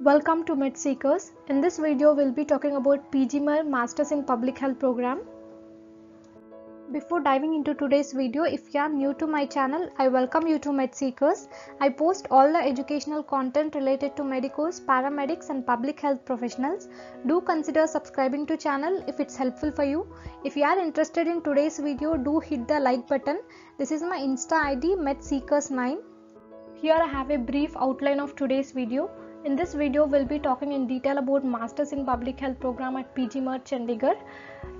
Welcome to MedSeekers. In this video, we'll be talking about PGIMER Masters in Public Health program. Before diving into today's video, if you are new to my channel, I welcome you to MedSeekers. I post all the educational content related to medicos, paramedics and public health professionals. Do consider subscribing to channel if it's helpful for you. If you are interested in today's video, do hit the like button. This is my Insta ID MedSeekers9. Here I have a brief outline of today's video. In this video, we'll be talking in detail about Masters in Public Health program at PGIMER Chandigarh.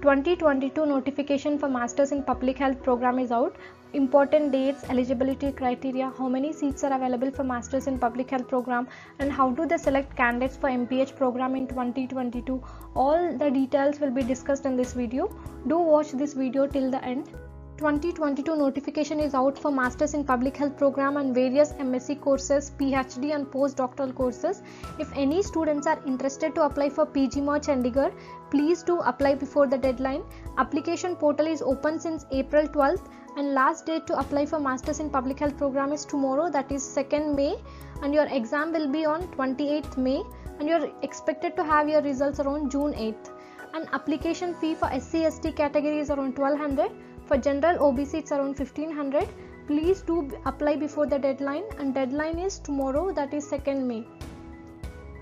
2022 notification for Masters in Public Health program is out. Important dates, eligibility criteria, how many seats are available for Masters in Public Health program, and how do they select candidates for MPH program in 2022. All the details will be discussed in this video. Do watch this video till the end. 2022 notification is out for Masters in Public Health program and various MSc courses, PhD and postdoctoral courses. If any students are interested to apply for PGIMER Chandigarh, please do apply before the deadline. Application portal is open since April 12th and last date to apply for Masters in Public Health program is tomorrow that is 2nd May and your exam will be on 28th May and you're expected to have your results around June 8th. And application fee for SC ST category is around 1200 for general OBC it's around 1500 please do apply before the deadline and deadline is tomorrow that is 2nd May.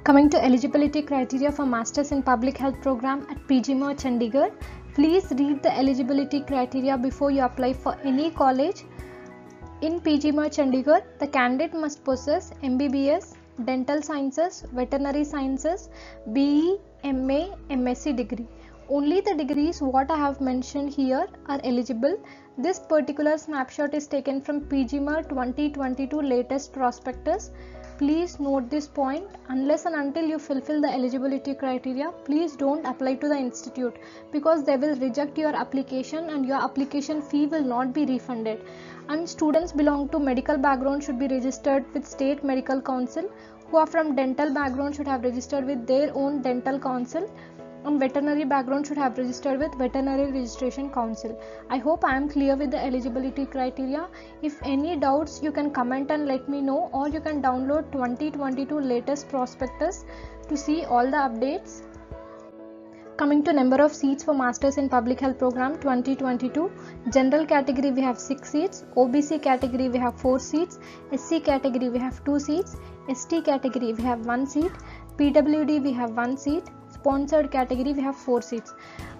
Coming to eligibility criteria for masters in public health program at PGIMER Chandigarh please read the eligibility criteria before you apply for any college. In PGIMER Chandigarh the candidate must possess MBBS dental sciences veterinary sciences BE MA MSc degree only the degrees what I have mentioned here are eligible. This particular snapshot is taken from PGIMER 2022 latest prospectus. Please note this point unless and until you fulfill the eligibility criteria please don't apply to the institute because they will reject your application and your application fee will not be refunded and students belong to medical background should be registered with state medical council who are from dental background should have registered with their own dental council and veterinary background should have registered with veterinary registration council. I hope i am clear with the eligibility criteria. If any doubts you can comment and let me know or you can download 2022 latest prospectus to see all the updates. Coming to number of seats for masters in public health program 2022 general category we have 6 seats obc category we have 4 seats sc category we have 2 seats st category we have 1 seat pwd we have 1 seat sponsored category we have 4 seats.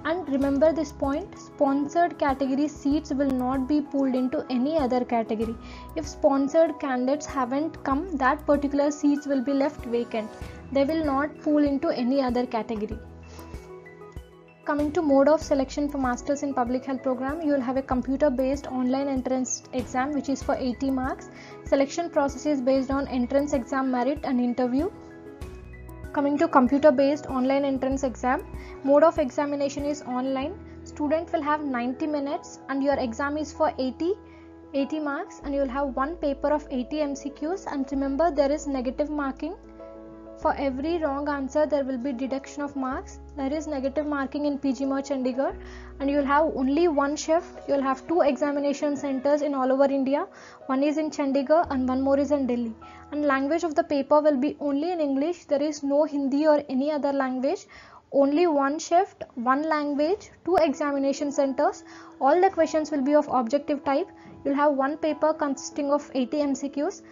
And remember this point sponsored category seats will not be pulled into any other category. If sponsored candidates haven't come that particular seats will be left vacant. They will not pull into any other category. Coming to mode of selection for masters in public health program you will have a computer based online entrance exam which is for 80 marks. Selection process is based on entrance exam merit and interview coming to computer based online entrance exam. Mode of examination is online. Student will have 90 minutes and your exam is for 80 80 marks and you will have one paper of 80 mcqs and remember there is negative marking for every wrong answer there will be deduction of marks. There is negative marking in pgimer chandigarh. And you will have only one shift. You will have two examination centers in all over india. One is in chandigarh and one more is in delhi. And language of the paper will be only in english. There is no hindi or any other language. Only one shift one language two examination centers. All the questions will be of objective type. You'll have one paper consisting of 80 mcqs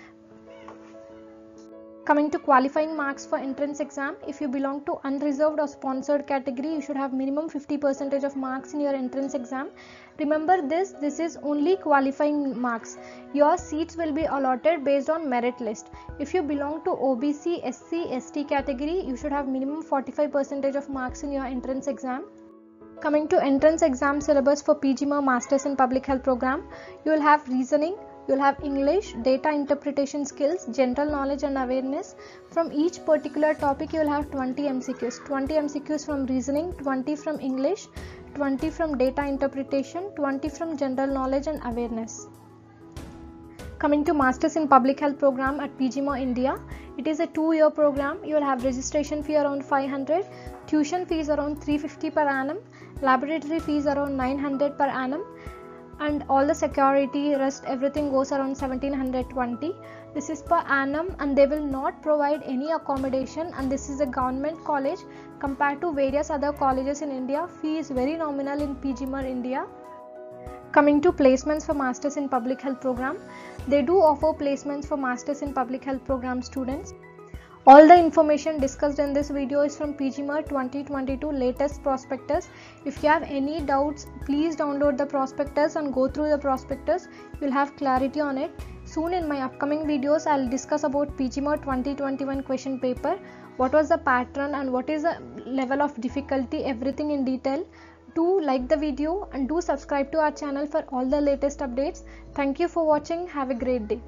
Coming to qualifying marks for entrance exam, if you belong to unreserved or sponsored category, you should have minimum 50% of marks in your entrance exam. Remember this, this is only qualifying marks. Your seats will be allotted based on merit list. If you belong to OBC, SC, ST category, you should have minimum 45% of marks in your entrance exam. Coming to entrance exam syllabus for PGIMER Masters in Public Health program, you will have reasoning, you'll have english data interpretation skills general knowledge and awareness. From each particular topic you will have 20 mcqs 20 mcqs from reasoning 20 from english 20 from data interpretation 20 from general knowledge and awareness. Coming to masters in public health program at pgimer india it is a two year program. You will have registration fee around 500 tuition fees around 350 per annum laboratory fees around 900 per annum and all the security rest everything goes around 1720 this is per annum and they will not provide any accommodation. And this is a government college compared to various other colleges in India. Fee is very nominal in PGIMER India. Coming to placements for masters in public health program they do offer placements for masters in public health program students all the information discussed in this video is from PGIMER 2022 latest prospectus. If you have any doubts, please download the prospectus and go through the prospectus. You'll have clarity on it. Soon in my upcoming videos, I'll discuss about PGIMER 2021 question paper, what was the pattern and what is the level of difficulty, everything in detail. Do like the video and do subscribe to our channel for all the latest updates. Thank you for watching. Have a great day.